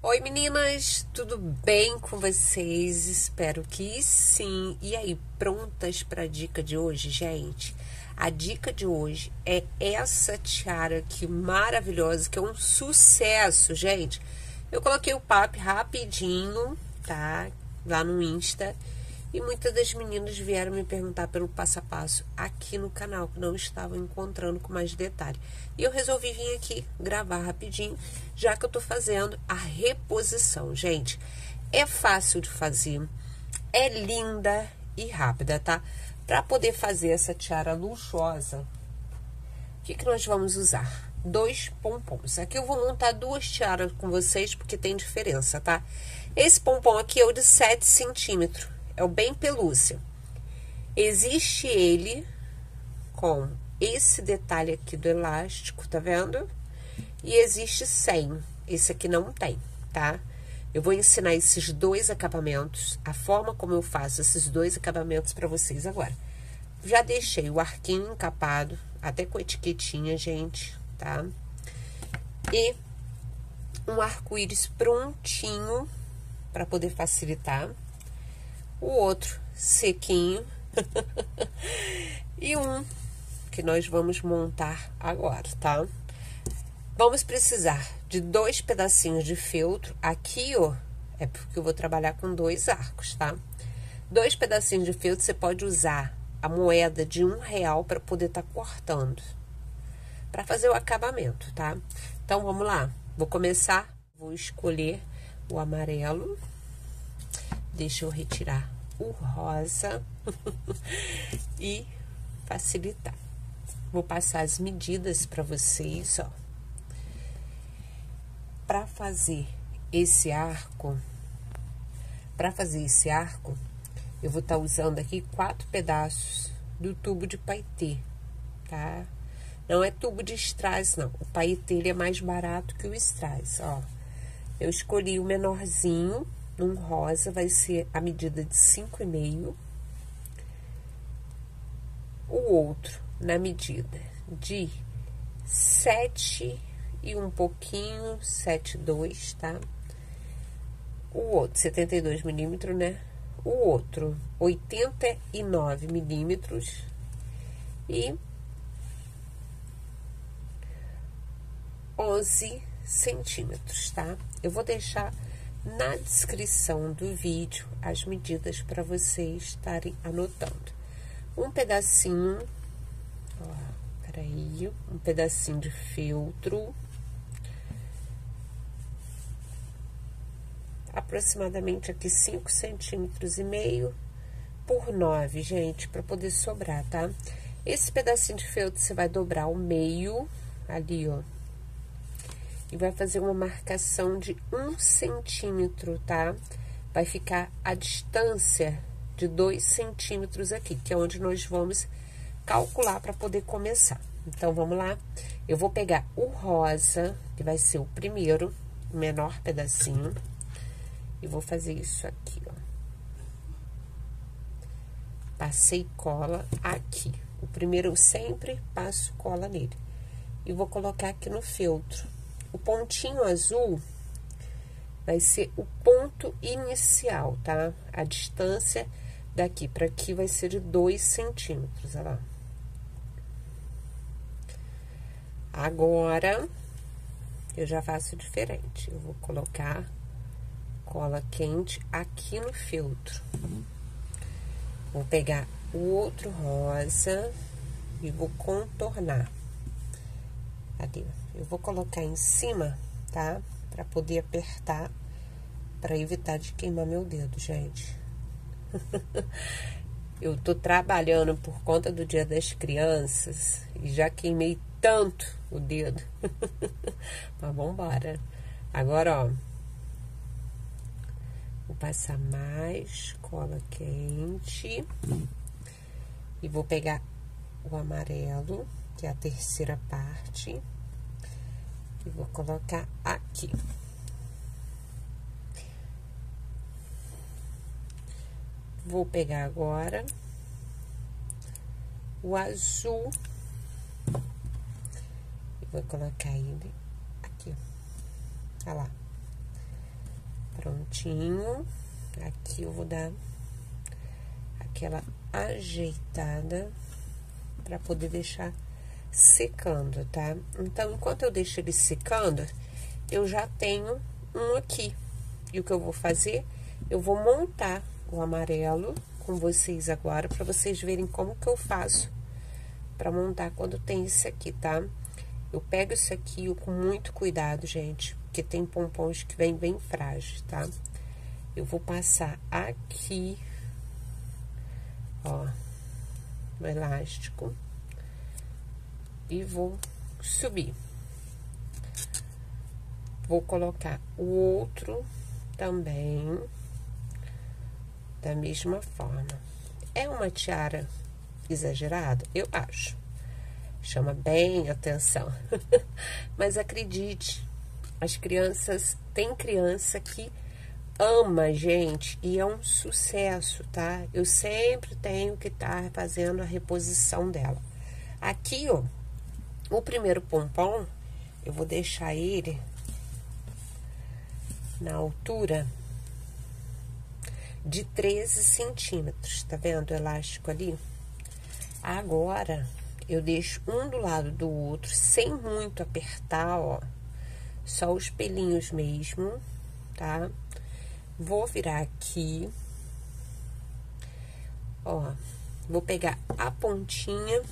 Oi meninas, tudo bem com vocês? Espero que sim. E aí, prontas para a dica de hoje, gente? A dica de hoje é essa tiara aqui maravilhosa, que é um sucesso, gente. Eu coloquei o papo rapidinho, tá? Lá no Insta. E muitas das meninas vieram me perguntar pelo passo a passo aqui no canal, que não estavam encontrando com mais detalhe. E eu resolvi vir aqui gravar rapidinho, já que eu tô fazendo a reposição. Gente, é fácil de fazer, é linda e rápida, tá? Para poder fazer essa tiara luxuosa, o que, que nós vamos usar? Dois pompons. Aqui eu vou montar duas tiaras com vocês, porque tem diferença, tá? Esse pompom aqui é o de 7 centímetros é o bem pelúcia. Existe ele com esse detalhe aqui do elástico, tá vendo? E existe sem. Esse aqui não tem, tá? Eu vou ensinar esses dois acabamentos, a forma como eu faço esses dois acabamentos para vocês agora. Já deixei o arquinho encapado, até com etiquetinha, gente, tá? E um arco-íris prontinho para poder facilitar o outro sequinho e um que nós vamos montar agora, tá? Vamos precisar de dois pedacinhos de feltro. Aqui, ó, é porque eu vou trabalhar com dois arcos, tá? Dois pedacinhos de feltro, você pode usar a moeda de um real para poder estar tá cortando. Para fazer o acabamento, tá? Então, vamos lá. Vou começar, vou escolher o amarelo. Deixa eu retirar o rosa e facilitar. Vou passar as medidas para vocês, ó. Para fazer esse arco, para fazer esse arco, eu vou estar tá usando aqui quatro pedaços do tubo de paetê, tá? Não é tubo de strass, não. O paetê ele é mais barato que o strass, ó. Eu escolhi o menorzinho, num rosa vai ser a medida de 5,5. O outro na medida de 7 e um pouquinho, 7,2, tá? O outro, 72 milímetros, né? O outro, 89 milímetros. E 11 centímetros, tá? Eu vou deixar na descrição do vídeo as medidas para vocês estarem anotando. Um pedacinho, ó, peraí, um pedacinho de feltro. Aproximadamente aqui 5 centímetros e meio por 9, gente, para poder sobrar, tá? Esse pedacinho de feltro você vai dobrar o meio ali, ó e vai fazer uma marcação de um centímetro, tá? Vai ficar a distância de dois centímetros aqui, que é onde nós vamos calcular para poder começar. Então, vamos lá. Eu vou pegar o rosa, que vai ser o primeiro, o menor pedacinho, e vou fazer isso aqui, ó. Passei cola aqui. O primeiro eu sempre passo cola nele. E vou colocar aqui no feltro. O pontinho azul vai ser o ponto inicial, tá? A distância daqui para aqui vai ser de 2 centímetros, olha lá. Agora, eu já faço diferente. Eu vou colocar cola quente aqui no filtro. Vou pegar o outro rosa e vou contornar. Eu vou colocar em cima, tá? Pra poder apertar, pra evitar de queimar meu dedo, gente. eu tô trabalhando por conta do Dia das Crianças e já queimei tanto o dedo. Mas vambora. Agora, ó. Vou passar mais cola quente. E vou pegar o amarelo que é a terceira parte. E vou colocar aqui. Vou pegar agora o azul e vou colocar ele aqui, olha lá. Prontinho. Aqui eu vou dar aquela ajeitada para poder deixar secando, tá? Então, enquanto eu deixo ele secando, eu já tenho um aqui. E o que eu vou fazer? Eu vou montar o amarelo com vocês agora, para vocês verem como que eu faço para montar quando tem esse aqui, tá? Eu pego isso aqui com muito cuidado, gente, porque tem pompons que vem bem frágeis, tá? Eu vou passar aqui, ó, elástico e vou subir. Vou colocar o outro também da mesma forma. É uma tiara exagerada? Eu acho. Chama bem atenção. Mas acredite, as crianças, tem criança que ama gente e é um sucesso, tá? Eu sempre tenho que estar tá fazendo a reposição dela. Aqui, ó, o primeiro pompom, eu vou deixar ele na altura de 13 centímetros, tá vendo o elástico ali? Agora, eu deixo um do lado do outro, sem muito apertar, ó, só os pelinhos mesmo, tá? Vou virar aqui, ó, vou pegar a pontinha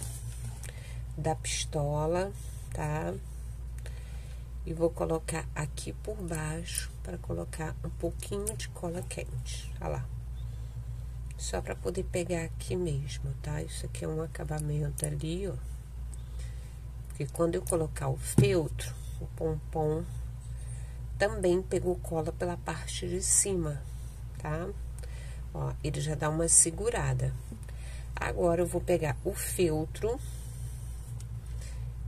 da pistola, tá? E vou colocar aqui por baixo para colocar um pouquinho de cola quente. Olha lá. Só para poder pegar aqui mesmo, tá? Isso aqui é um acabamento ali, ó. Porque quando eu colocar o feltro, o pompom também pegou cola pela parte de cima, tá? Ó, ele já dá uma segurada. Agora, eu vou pegar o feltro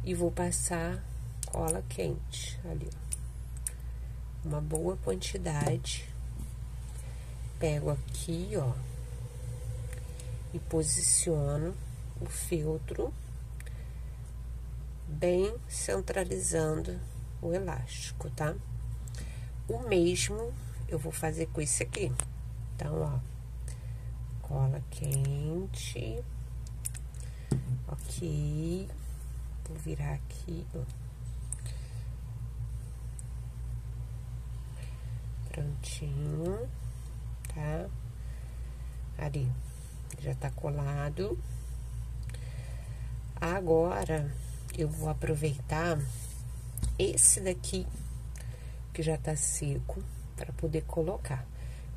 e vou passar cola quente ali, ó uma boa quantidade. Pego aqui, ó, e posiciono o filtro bem centralizando o elástico, tá? O mesmo eu vou fazer com esse aqui. Então, ó, cola quente. Ok. Vou virar aqui, ó. prontinho, tá? Ali, já tá colado. Agora, eu vou aproveitar esse daqui, que já tá seco, para poder colocar.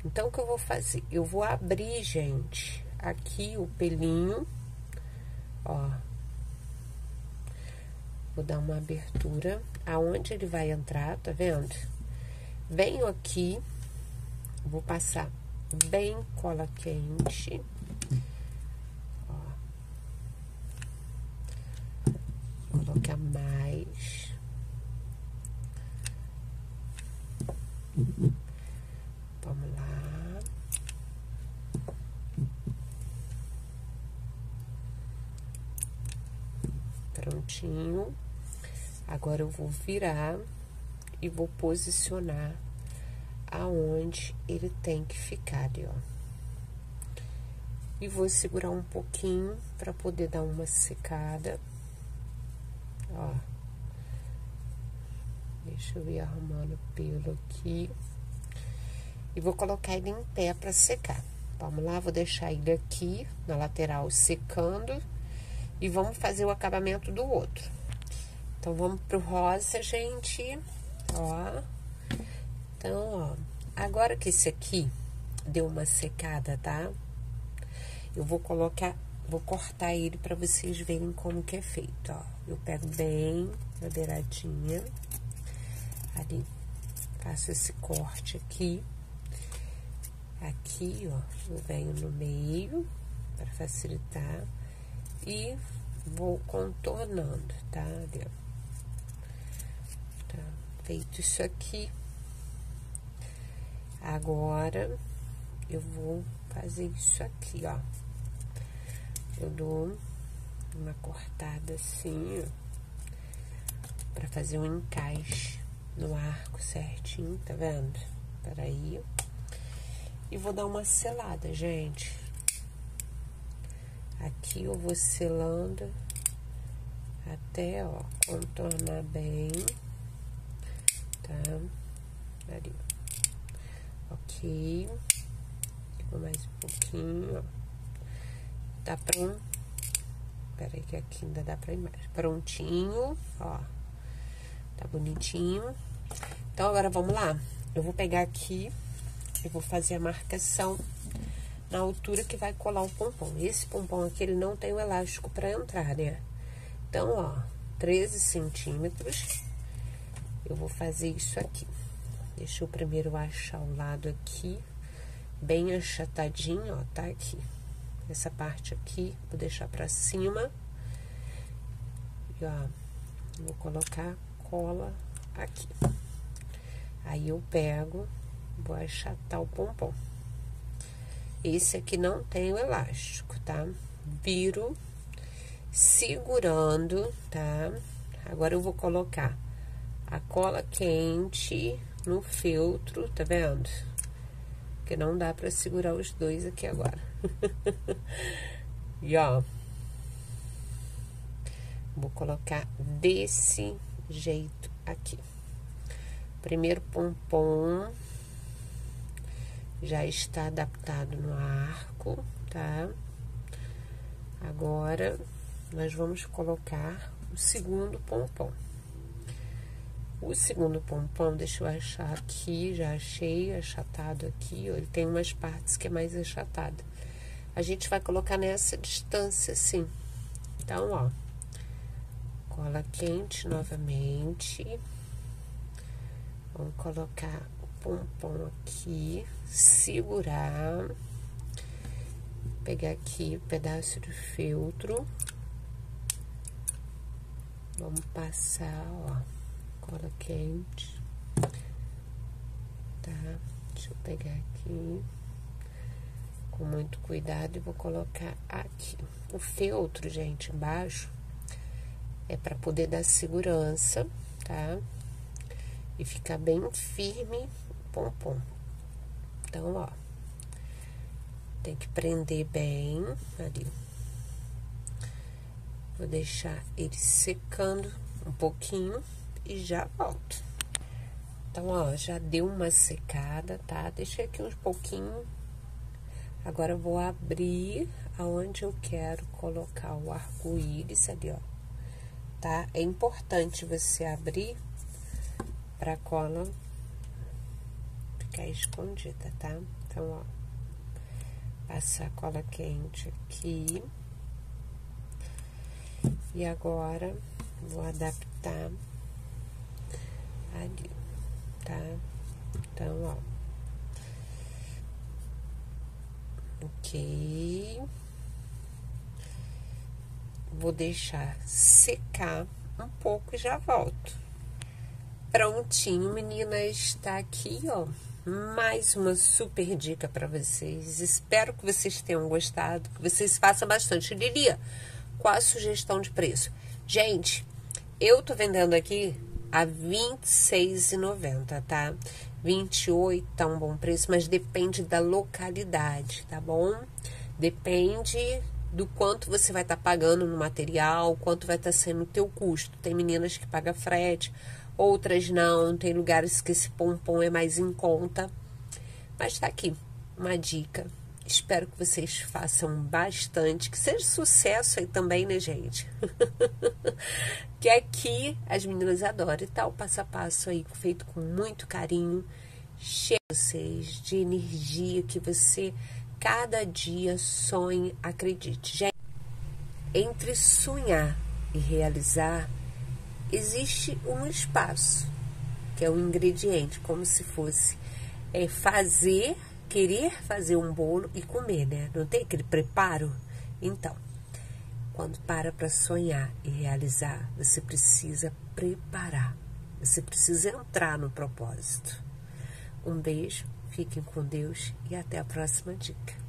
Então, o que eu vou fazer? Eu vou abrir, gente, aqui o pelinho, ó. Vou dar uma abertura aonde ele vai entrar, tá vendo? Venho aqui, vou passar bem cola quente. Ó. Colocar mais. Vamos lá. Prontinho. Agora eu vou virar e vou posicionar aonde ele tem que ficar ali, ó. E vou segurar um pouquinho para poder dar uma secada. Ó. Deixa eu ir arrumando o pelo aqui. E vou colocar ele em pé para secar. Vamos lá, vou deixar ele aqui na lateral secando. E vamos fazer o acabamento do outro. Então, vamos pro rosa, gente. Ó. Então, ó. Agora que esse aqui deu uma secada, tá? Eu vou colocar, vou cortar ele pra vocês verem como que é feito, ó. Eu pego bem na beiradinha. Ali, faço esse corte aqui. Aqui, ó, eu venho no meio para facilitar e vou contornando, tá? Ali, ó feito isso aqui. Agora, eu vou fazer isso aqui, ó. Eu dou uma cortada assim, ó, pra fazer um encaixe no arco certinho, tá vendo? Peraí. E vou dar uma selada, gente. Aqui eu vou selando até, ó, contornar bem, tá? Ali, ok. Vou mais um pouquinho, ó. Tá pronto. Pera aí que aqui ainda dá pra ir mais. Prontinho, ó. Tá bonitinho. Então, agora vamos lá. Eu vou pegar aqui, eu vou fazer a marcação na altura que vai colar o pompom. Esse pompom aqui, ele não tem o elástico pra entrar, né? Então, ó, 13 centímetros. Eu vou fazer isso aqui. Deixa eu primeiro achar o lado aqui, bem achatadinho, ó, tá aqui. Essa parte aqui, vou deixar pra cima. E, ó, vou colocar cola aqui. Aí eu pego, vou achatar o pompom. Esse aqui não tem o elástico, tá? Viro, segurando, tá? Agora eu vou colocar a cola quente no feltro, tá vendo? Porque não dá pra segurar os dois aqui agora. e ó, vou colocar desse jeito aqui. Primeiro pompom já está adaptado no arco, tá? Agora, nós vamos colocar o segundo pompom. O segundo pompom, deixa eu achar aqui, já achei achatado aqui, ele tem umas partes que é mais achatada. A gente vai colocar nessa distância, assim. Então, ó, cola quente novamente. Vamos colocar o pompom aqui, segurar, pegar aqui o um pedaço de feltro, vamos passar, ó, cola quente, tá? Deixa eu pegar aqui com muito cuidado e vou colocar aqui. O feltro, gente, embaixo, é para poder dar segurança, tá? e ficar bem firme o pompom. Então, ó, tem que prender bem ali. Vou deixar ele secando um pouquinho e já volto. Então, ó, já deu uma secada, tá? Deixei aqui uns pouquinho. Agora, eu vou abrir aonde eu quero colocar o arco-íris ali, ó. Tá? É importante você abrir pra cola ficar escondida, tá? Então, ó, passar cola quente aqui. E agora, vou adaptar tá? Então, ó. Ok. Vou deixar secar um pouco e já volto. Prontinho, meninas, tá aqui, ó. Mais uma super dica para vocês. Espero que vocês tenham gostado, que vocês façam bastante. Lilia, qual a sugestão de preço? Gente, eu tô vendendo aqui a R$ 26,90, tá? 28 tá um bom preço, mas depende da localidade, tá bom? Depende do quanto você vai estar tá pagando no material, quanto vai estar tá sendo o teu custo. Tem meninas que pagam frete, outras não. Tem lugares que esse pompom é mais em conta. Mas tá aqui uma dica. Espero que vocês façam bastante, que seja sucesso aí também, né, gente? que aqui as meninas adoram e tal, passo a passo aí, feito com muito carinho, cheio de vocês, de energia, que você cada dia sonhe, acredite. Gente, entre sonhar e realizar, existe um espaço, que é o ingrediente, como se fosse é, fazer, querer fazer um bolo e comer, né? Não tem aquele preparo? Então, quando para para sonhar e realizar, você precisa preparar, você precisa entrar no propósito. Um beijo, fiquem com Deus e até a próxima dica.